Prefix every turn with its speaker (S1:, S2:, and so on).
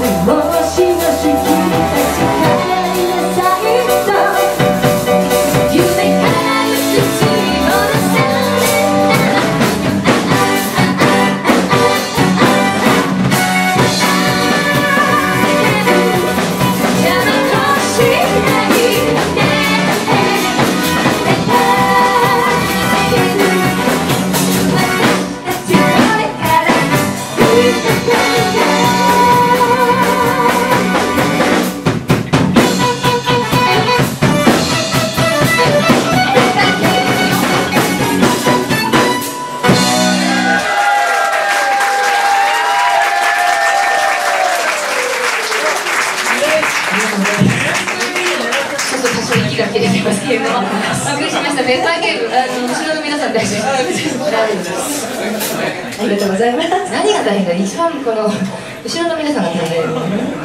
S1: もしもしが切れてますけれども、びっくりしました。ペッパーゲーム、あの後ろの皆さん大丈夫ありがとうございます。何が大変か、一番この後ろの皆さんが大変。